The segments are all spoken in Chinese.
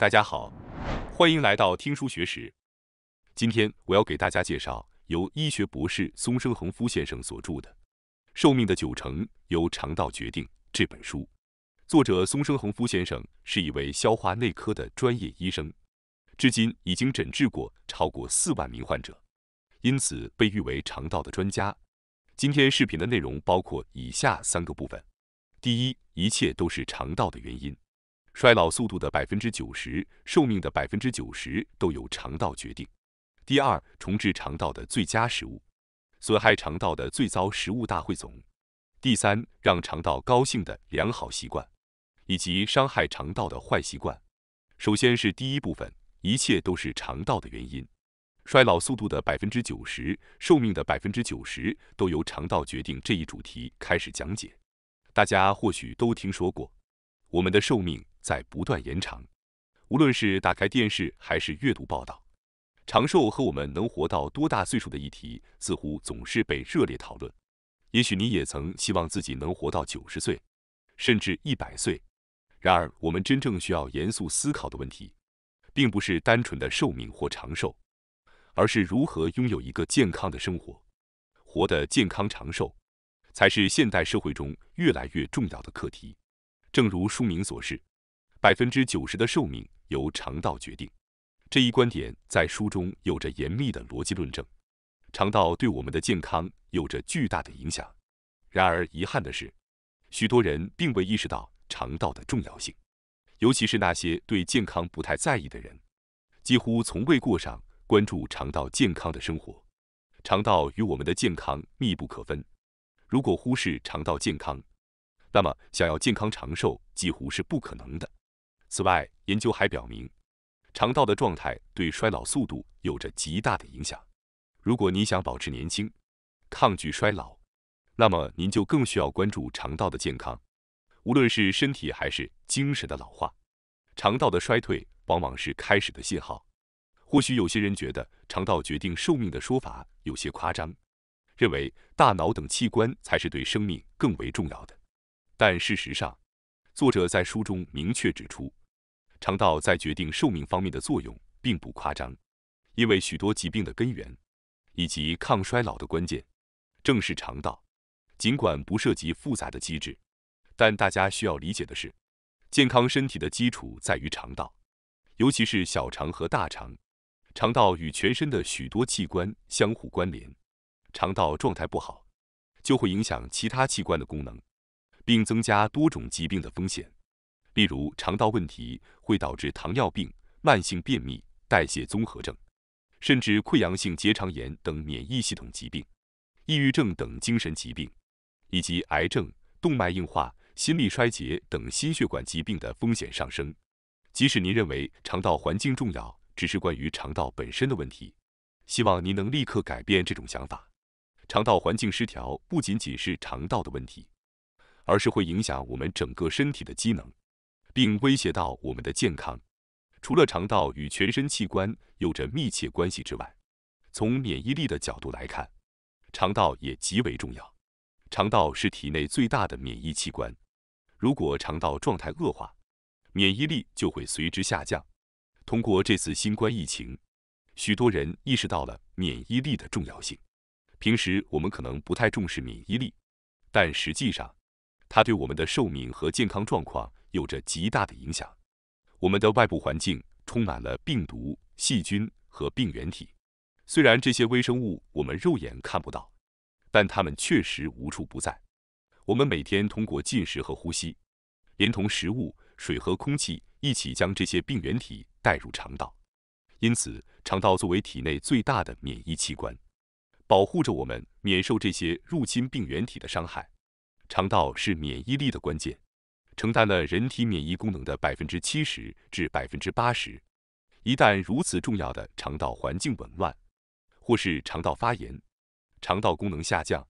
大家好，欢迎来到听书学识。今天我要给大家介绍由医学博士松生恒夫先生所著的《寿命的九成由肠道决定》这本书。作者松生恒夫先生是一位消化内科的专业医生，至今已经诊治过超过四万名患者，因此被誉为肠道的专家。今天视频的内容包括以下三个部分：第一，一切都是肠道的原因。衰老速度的百分之九十，寿命的百分之九十都由肠道决定。第二，重置肠道的最佳食物，损害肠道的最糟食物大汇总。第三，让肠道高兴的良好习惯，以及伤害肠道的坏习惯。首先是第一部分，一切都是肠道的原因。衰老速度的百分之九十，寿命的百分之九十都由肠道决定。这一主题开始讲解，大家或许都听说过，我们的寿命。在不断延长，无论是打开电视还是阅读报道，长寿和我们能活到多大岁数的议题似乎总是被热烈讨论。也许你也曾希望自己能活到九十岁，甚至一百岁。然而，我们真正需要严肃思考的问题，并不是单纯的寿命或长寿，而是如何拥有一个健康的生活。活得健康长寿，才是现代社会中越来越重要的课题。正如书名所示。百分之九十的寿命由肠道决定，这一观点在书中有着严密的逻辑论证。肠道对我们的健康有着巨大的影响。然而，遗憾的是，许多人并未意识到肠道的重要性，尤其是那些对健康不太在意的人，几乎从未过上关注肠道健康的生活。肠道与我们的健康密不可分，如果忽视肠道健康，那么想要健康长寿几乎是不可能的。此外，研究还表明，肠道的状态对衰老速度有着极大的影响。如果你想保持年轻、抗拒衰老，那么您就更需要关注肠道的健康。无论是身体还是精神的老化，肠道的衰退往往是开始的信号。或许有些人觉得“肠道决定寿命”的说法有些夸张，认为大脑等器官才是对生命更为重要的。但事实上，作者在书中明确指出。肠道在决定寿命方面的作用并不夸张，因为许多疾病的根源以及抗衰老的关键正是肠道。尽管不涉及复杂的机制，但大家需要理解的是，健康身体的基础在于肠道，尤其是小肠和大肠。肠道与全身的许多器官相互关联，肠道状态不好，就会影响其他器官的功能，并增加多种疾病的风险。例如，肠道问题会导致糖尿病、慢性便秘、代谢综合症，甚至溃疡性结肠炎等免疫系统疾病、抑郁症等精神疾病，以及癌症、动脉硬化、心力衰竭等心血管疾病的风险上升。即使您认为肠道环境重要只是关于肠道本身的问题，希望您能立刻改变这种想法。肠道环境失调不仅仅是肠道的问题，而是会影响我们整个身体的机能。并威胁到我们的健康。除了肠道与全身器官有着密切关系之外，从免疫力的角度来看，肠道也极为重要。肠道是体内最大的免疫器官，如果肠道状态恶化，免疫力就会随之下降。通过这次新冠疫情，许多人意识到了免疫力的重要性。平时我们可能不太重视免疫力，但实际上，它对我们的寿命和健康状况。有着极大的影响。我们的外部环境充满了病毒、细菌和病原体。虽然这些微生物我们肉眼看不到，但它们确实无处不在。我们每天通过进食和呼吸，连同食物、水和空气一起将这些病原体带入肠道。因此，肠道作为体内最大的免疫器官，保护着我们免受这些入侵病原体的伤害。肠道是免疫力的关键。承担了人体免疫功能的百分之七十至百分之八十。一旦如此重要的肠道环境紊乱，或是肠道发炎，肠道功能下降，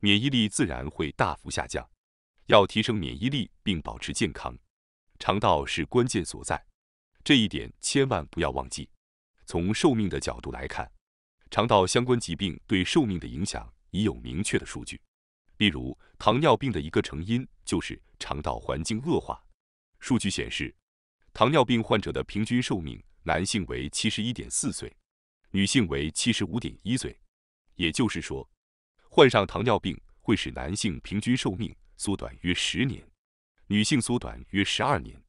免疫力自然会大幅下降。要提升免疫力并保持健康，肠道是关键所在。这一点千万不要忘记。从寿命的角度来看，肠道相关疾病对寿命的影响已有明确的数据。例如，糖尿病的一个成因就是肠道环境恶化。数据显示，糖尿病患者的平均寿命，男性为七十一点四岁，女性为七十五点一岁。也就是说，患上糖尿病会使男性平均寿命缩短约十年，女性缩短约十二年。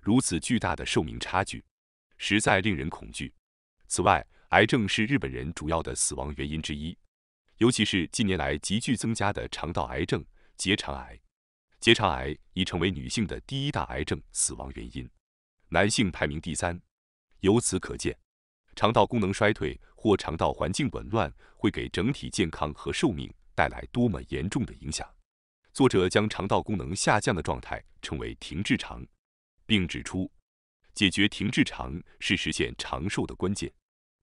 如此巨大的寿命差距，实在令人恐惧。此外，癌症是日本人主要的死亡原因之一，尤其是近年来急剧增加的肠道癌症、结肠癌。结肠癌已成为女性的第一大癌症死亡原因，男性排名第三。由此可见，肠道功能衰退或肠道环境紊乱会给整体健康和寿命带来多么严重的影响。作者将肠道功能下降的状态称为停滞肠，并指出，解决停滞肠是实现长寿的关键。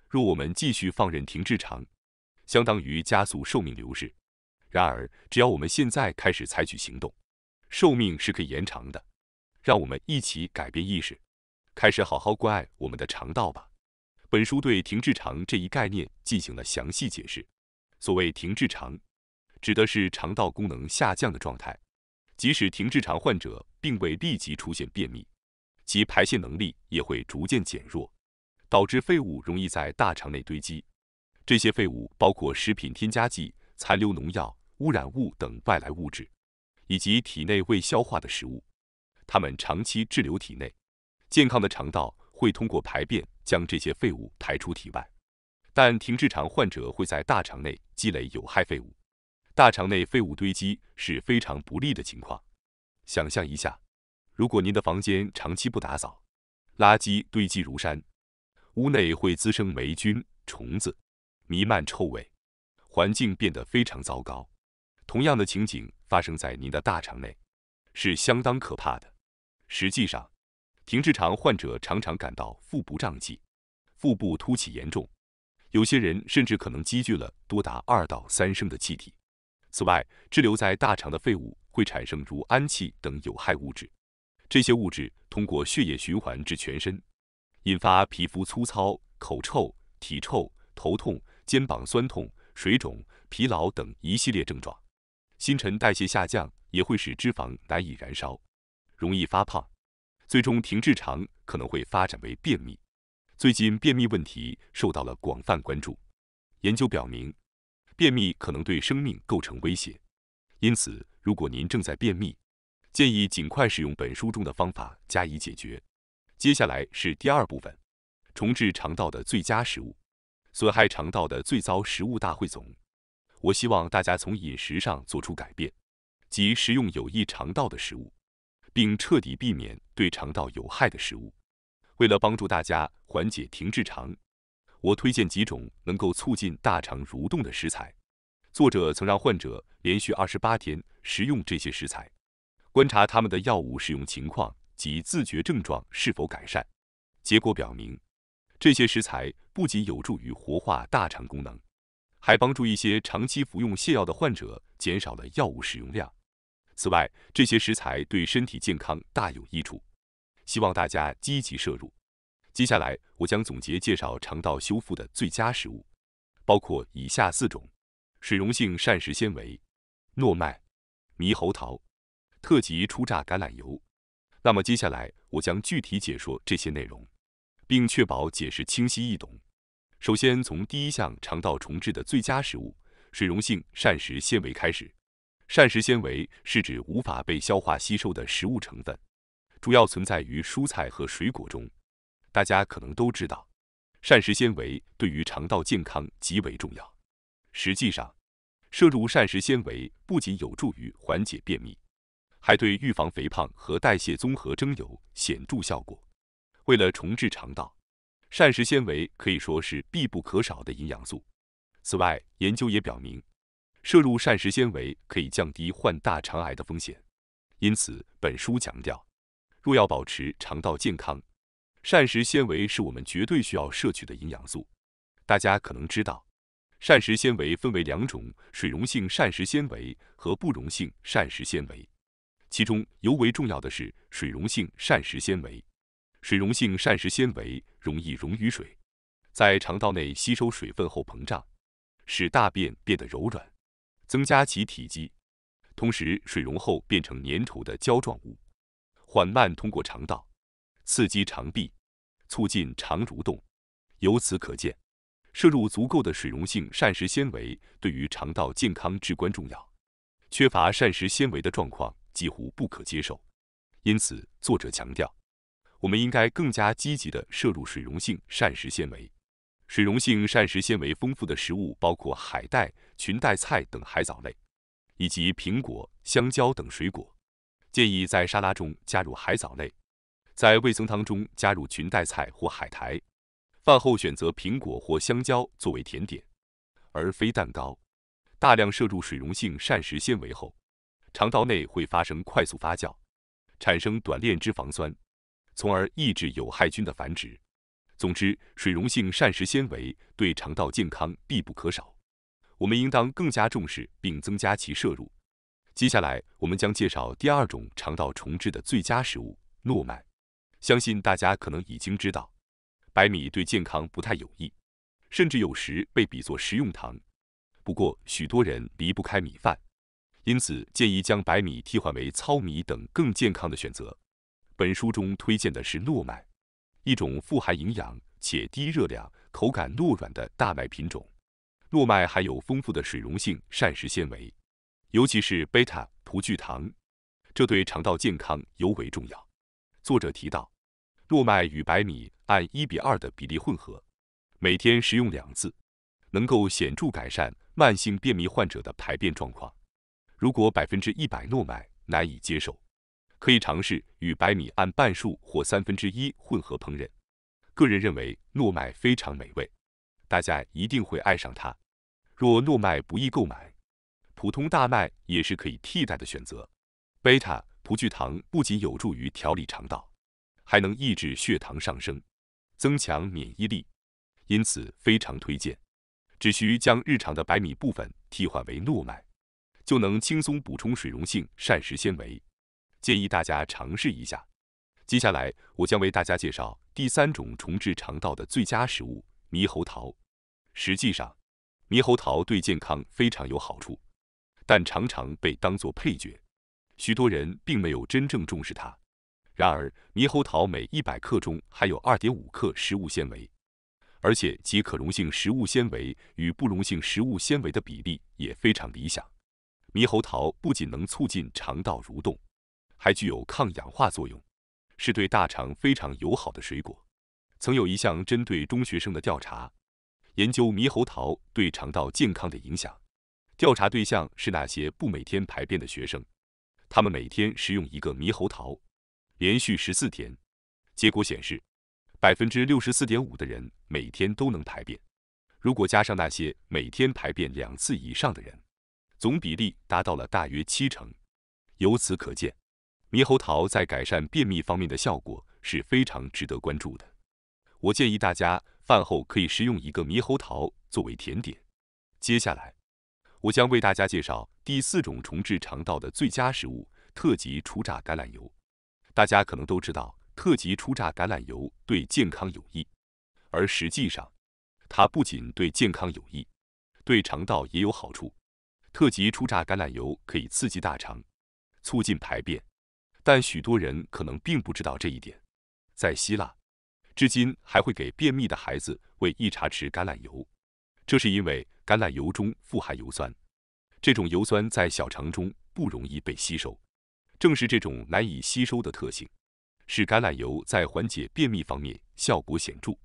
若我们继续放任停滞肠，相当于加速寿命流逝。然而，只要我们现在开始采取行动，寿命是可以延长的，让我们一起改变意识，开始好好关爱我们的肠道吧。本书对停滞肠这一概念进行了详细解释。所谓停滞肠，指的是肠道功能下降的状态，即使停滞肠患者并未立即出现便秘，其排泄能力也会逐渐减弱，导致废物容易在大肠内堆积。这些废物包括食品添加剂、残留农药、污染物等外来物质。以及体内未消化的食物，它们长期滞留体内。健康的肠道会通过排便将这些废物排出体外，但停滞肠患者会在大肠内积累有害废物。大肠内废物堆积是非常不利的情况。想象一下，如果您的房间长期不打扫，垃圾堆积如山，屋内会滋生霉菌、虫子，弥漫臭味，环境变得非常糟糕。同样的情景发生在您的大肠内，是相当可怕的。实际上，停滞肠患者常常感到腹部胀气、腹部凸起严重，有些人甚至可能积聚了多达二到三升的气体。此外，滞留在大肠的废物会产生如氨气等有害物质，这些物质通过血液循环至全身，引发皮肤粗糙、口臭、体臭、头痛、肩膀酸痛、水肿、疲劳等一系列症状。新陈代谢下降也会使脂肪难以燃烧，容易发胖，最终停滞肠可能会发展为便秘。最近便秘问题受到了广泛关注，研究表明，便秘可能对生命构成威胁。因此，如果您正在便秘，建议尽快使用本书中的方法加以解决。接下来是第二部分：重置肠道的最佳食物，损害肠道的最糟食物大汇总。我希望大家从饮食上做出改变，即食用有益肠道的食物，并彻底避免对肠道有害的食物。为了帮助大家缓解停滞肠，我推荐几种能够促进大肠蠕动的食材。作者曾让患者连续二十八天食用这些食材，观察他们的药物使用情况及自觉症状是否改善。结果表明，这些食材不仅有助于活化大肠功能。还帮助一些长期服用泻药的患者减少了药物使用量。此外，这些食材对身体健康大有益处，希望大家积极摄入。接下来，我将总结介绍肠道修复的最佳食物，包括以下四种：水溶性膳食纤维、诺麦、猕猴桃、特级初榨橄榄油。那么，接下来我将具体解说这些内容，并确保解释清晰易懂。首先，从第一项肠道重置的最佳食物——水溶性膳食纤维开始。膳食纤维是指无法被消化吸收的食物成分，主要存在于蔬菜和水果中。大家可能都知道，膳食纤维对于肠道健康极为重要。实际上，摄入膳食纤维不仅有助于缓解便秘，还对预防肥胖和代谢综合征有显著效果。为了重置肠道，膳食纤维可以说是必不可少的营养素。此外，研究也表明，摄入膳食纤维可以降低患大肠癌的风险。因此，本书强调，若要保持肠道健康，膳食纤维是我们绝对需要摄取的营养素。大家可能知道，膳食纤维分为两种：水溶性膳食纤维和不溶性膳食纤维。其中尤为重要的是水溶性膳食纤维。水溶性膳食纤维容易溶于水，在肠道内吸收水分后膨胀，使大便变得柔软，增加其体积。同时，水溶后变成粘稠的胶状物，缓慢通过肠道，刺激肠壁，促进肠蠕动。由此可见，摄入足够的水溶性膳食纤维对于肠道健康至关重要。缺乏膳食纤维的状况几乎不可接受。因此，作者强调，我们应该更加积极地摄入水溶性膳食纤维。水溶性膳食纤维丰富的食物包括海带、裙带菜等海藻类，以及苹果、香蕉等水果。建议在沙拉中加入海藻类，在味增汤中加入裙带菜或海苔。饭后选择苹果或香蕉作为甜点，而非蛋糕。大量摄入水溶性膳食纤维后，肠道内会发生快速发酵，产生短链脂肪酸，从而抑制有害菌的繁殖。总之，水溶性膳食纤维对肠道健康必不可少，我们应当更加重视并增加其摄入。接下来，我们将介绍第二种肠道重置的最佳食物——糯麦。相信大家可能已经知道，白米对健康不太有益，甚至有时被比作食用糖。不过，许多人离不开米饭，因此建议将白米替换为糙米等更健康的选择。本书中推荐的是糯麦。一种富含营养且低热量、口感糯软的大麦品种。糯麦含有丰富的水溶性膳食纤维，尤其是贝塔葡聚糖，这对肠道健康尤为重要。作者提到，糯麦与白米按一比二的比例混合，每天食用两次，能够显著改善慢性便秘患者的排便状况。如果百分之一百糯麦难以接受，可以尝试与白米按半数或三分之一混合烹饪。个人认为糯麦非常美味，大家一定会爱上它。若糯麦不易购买，普通大麦也是可以替代的选择。贝塔葡聚糖不仅有助于调理肠道，还能抑制血糖上升，增强免疫力，因此非常推荐。只需将日常的白米部分替换为糯麦，就能轻松补充水溶性膳食纤维。建议大家尝试一下。接下来，我将为大家介绍第三种重置肠道的最佳食物——猕猴桃。实际上，猕猴桃对健康非常有好处，但常常被当作配角，许多人并没有真正重视它。然而，猕猴桃每一百克中含有二点五克食物纤维，而且其可溶性食物纤维与不溶性食物纤维的比例也非常理想。猕猴桃不仅能促进肠道蠕动，还具有抗氧化作用，是对大肠非常友好的水果。曾有一项针对中学生的调查，研究猕猴桃对肠道健康的影响。调查对象是那些不每天排便的学生，他们每天食用一个猕猴桃，连续十四天。结果显示，百分之六十四点五的人每天都能排便。如果加上那些每天排便两次以上的人，总比例达到了大约七成。由此可见，猕猴桃在改善便秘方面的效果是非常值得关注的。我建议大家饭后可以食用一个猕猴桃作为甜点。接下来，我将为大家介绍第四种重置肠道的最佳食物——特级初榨橄榄油。大家可能都知道，特级初榨橄榄油对健康有益，而实际上，它不仅对健康有益，对肠道也有好处。特级初榨橄榄油可以刺激大肠。促进排便，但许多人可能并不知道这一点。在希腊，至今还会给便秘的孩子喂一茶匙橄榄油，这是因为橄榄油中富含油酸，这种油酸在小肠中不容易被吸收。正是这种难以吸收的特性，使橄榄油在缓解便秘方面效果显著。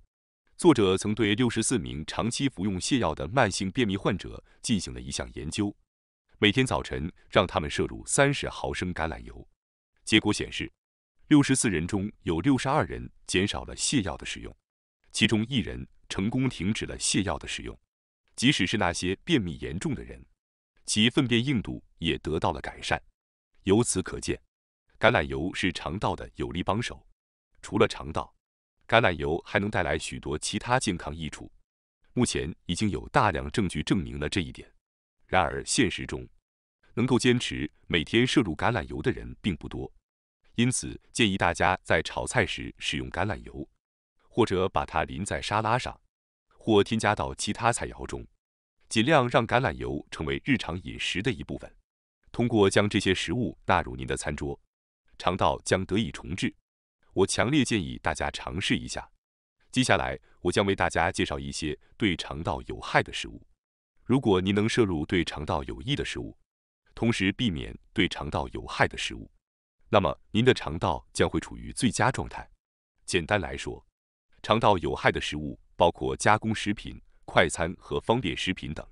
作者曾对六十四名长期服用泻药的慢性便秘患者进行了一项研究。每天早晨让他们摄入三十毫升橄榄油，结果显示，六十四人中有六十二人减少了泻药的使用，其中一人成功停止了泻药的使用。即使是那些便秘严重的人，其粪便硬度也得到了改善。由此可见，橄榄油是肠道的有力帮手。除了肠道，橄榄油还能带来许多其他健康益处。目前已经有大量证据证明了这一点。然而，现实中，能够坚持每天摄入橄榄油的人并不多，因此建议大家在炒菜时使用橄榄油，或者把它淋在沙拉上，或添加到其他菜肴中，尽量让橄榄油成为日常饮食的一部分。通过将这些食物纳入您的餐桌，肠道将得以重置，我强烈建议大家尝试一下。接下来，我将为大家介绍一些对肠道有害的食物。如果您能摄入对肠道有益的食物，同时避免对肠道有害的食物，那么您的肠道将会处于最佳状态。简单来说，肠道有害的食物包括加工食品、快餐和方便食品等。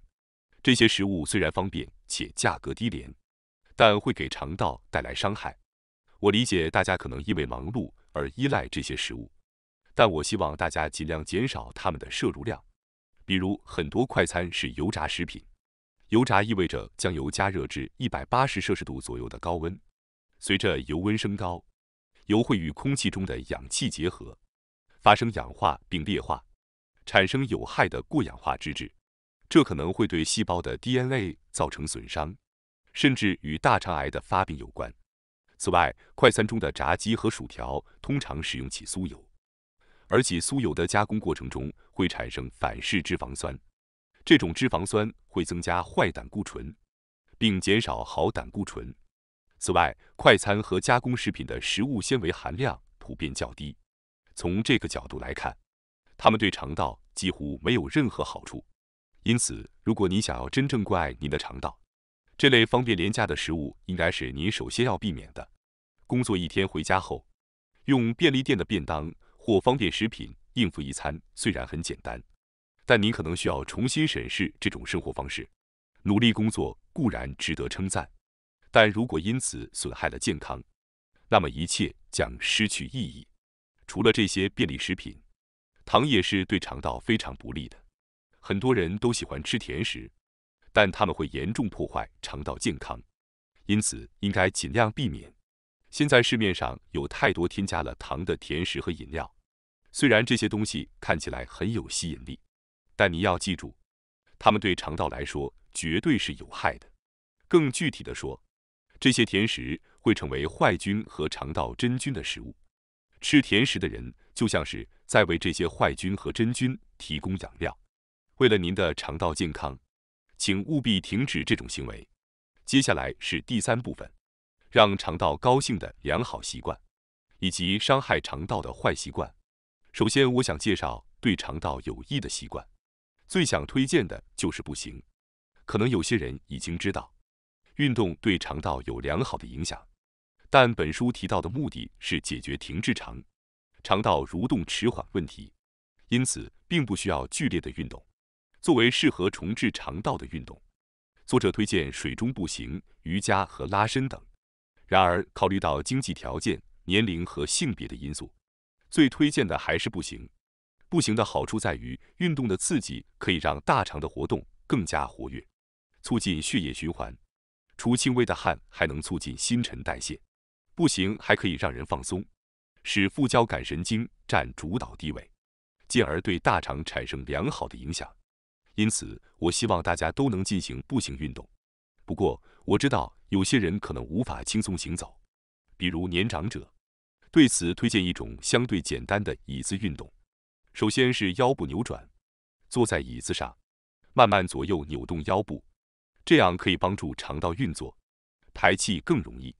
这些食物虽然方便且价格低廉，但会给肠道带来伤害。我理解大家可能因为忙碌而依赖这些食物，但我希望大家尽量减少它们的摄入量。比如，很多快餐是油炸食品，油炸意味着将油加热至一百八十摄氏度左右的高温，随着油温升高，油会与空气中的氧气结合，发生氧化并裂化，产生有害的过氧化脂质。这可能会对细胞的 DNA 造成损伤，甚至与大肠癌的发病有关。此外，快餐中的炸鸡和薯条通常使用起酥油，而起酥油的加工过程中会产生反式脂肪酸，这种脂肪酸会增加坏胆固醇，并减少好胆固醇。此外，快餐和加工食品的食物纤维含量普遍较低，从这个角度来看，它们对肠道几乎没有任何好处。因此，如果你想要真正关爱您的肠道，这类方便廉价的食物应该是您首先要避免的。工作一天回家后，用便利店的便当或方便食品应付一餐，虽然很简单，但您可能需要重新审视这种生活方式。努力工作固然值得称赞，但如果因此损害了健康，那么一切将失去意义。除了这些便利食品，糖也是对肠道非常不利的。很多人都喜欢吃甜食，但它们会严重破坏肠道健康，因此应该尽量避免。现在市面上有太多添加了糖的甜食和饮料，虽然这些东西看起来很有吸引力，但你要记住，它们对肠道来说绝对是有害的。更具体的说，这些甜食会成为坏菌和肠道真菌的食物。吃甜食的人就像是在为这些坏菌和真菌提供养料。为了您的肠道健康，请务必停止这种行为。接下来是第三部分，让肠道高兴的良好习惯，以及伤害肠道的坏习惯。首先，我想介绍对肠道有益的习惯。最想推荐的就是步行。可能有些人已经知道，运动对肠道有良好的影响，但本书提到的目的是解决停滞肠、肠道蠕动迟缓问题，因此并不需要剧烈的运动。作为适合重置肠道的运动，作者推荐水中步行、瑜伽和拉伸等。然而，考虑到经济条件、年龄和性别的因素，最推荐的还是步行。步行的好处在于，运动的刺激可以让大肠的活动更加活跃，促进血液循环。除轻微的汗还能促进新陈代谢。步行还可以让人放松，使副交感神经占主导地位，进而对大肠产生良好的影响。因此，我希望大家都能进行步行运动。不过，我知道有些人可能无法轻松行走，比如年长者。对此，推荐一种相对简单的椅子运动。首先是腰部扭转，坐在椅子上，慢慢左右扭动腰部，这样可以帮助肠道运作，排气更容易。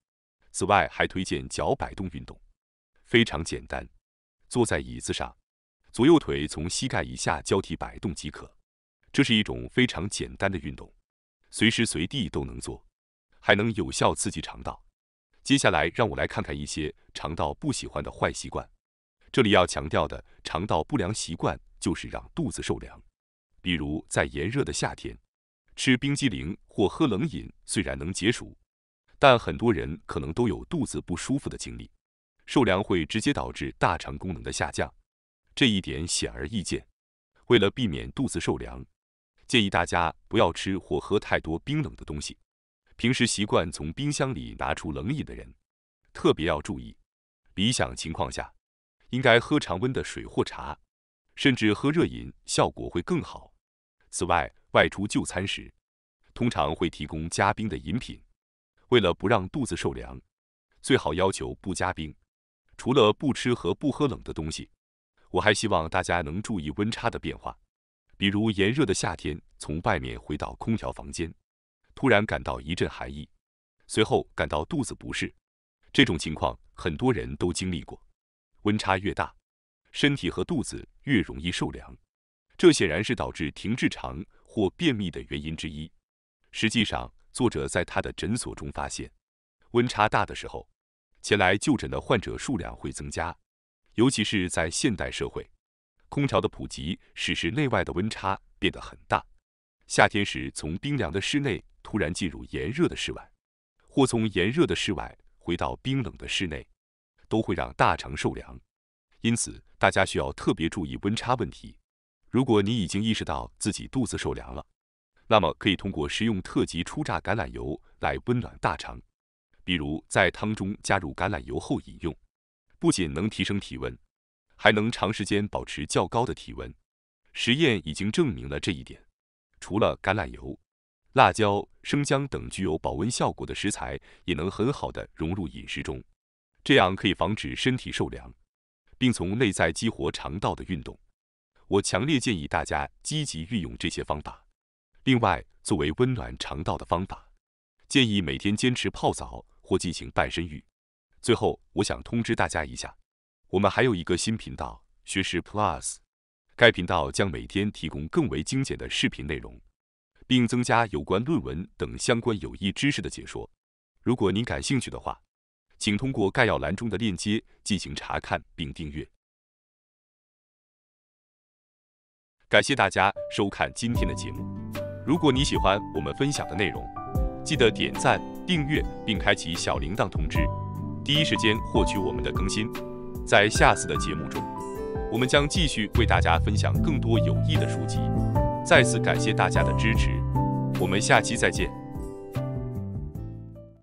此外，还推荐脚摆动运动，非常简单，坐在椅子上，左右腿从膝盖以下交替摆动即可。这是一种非常简单的运动，随时随地都能做，还能有效刺激肠道。接下来，让我来看看一些肠道不喜欢的坏习惯。这里要强调的肠道不良习惯就是让肚子受凉，比如在炎热的夏天吃冰激凌或喝冷饮，虽然能解暑，但很多人可能都有肚子不舒服的经历。受凉会直接导致大肠功能的下降，这一点显而易见。为了避免肚子受凉，建议大家不要吃或喝太多冰冷的东西。平时习惯从冰箱里拿出冷饮的人，特别要注意。理想情况下，应该喝常温的水或茶，甚至喝热饮，效果会更好。此外，外出就餐时，通常会提供加冰的饮品。为了不让肚子受凉，最好要求不加冰。除了不吃和不喝冷的东西，我还希望大家能注意温差的变化。比如炎热的夏天，从外面回到空调房间，突然感到一阵寒意，随后感到肚子不适，这种情况很多人都经历过。温差越大，身体和肚子越容易受凉，这显然是导致停滞肠或便秘的原因之一。实际上，作者在他的诊所中发现，温差大的时候，前来就诊的患者数量会增加，尤其是在现代社会，空调的普及使室内外的温差变得很大。夏天时，从冰凉的室内突然进入炎热的室外，或从炎热的室外回到冰冷的室内，都会让大肠受凉。因此，大家需要特别注意温差问题。如果你已经意识到自己肚子受凉了，那么可以通过食用特级初榨橄榄油来温暖大肠。比如在汤中加入橄榄油后饮用，不仅能提升体温，还能长时间保持较高的体温。实验已经证明了这一点。除了橄榄油、辣椒、生姜等具有保温效果的食材，也能很好的融入饮食中，这样可以防止身体受凉，并从内在激活肠道的运动。我强烈建议大家积极运用这些方法。另外，作为温暖肠道的方法，建议每天坚持泡澡。或进行半身浴。最后，我想通知大家一下，我们还有一个新频道——学识 Plus。该频道将每天提供更为精简的视频内容，并增加有关论文等相关有益知识的解说。如果您感兴趣的话，请通过概要栏中的链接进行查看并订阅。感谢大家收看今天的节目。如果你喜欢我们分享的内容，记得点赞、订阅并开启小铃铛通知，第一时间获取我们的更新。在下次的节目中，我们将继续为大家分享更多有益的书籍。再次感谢大家的支持，我们下期再见。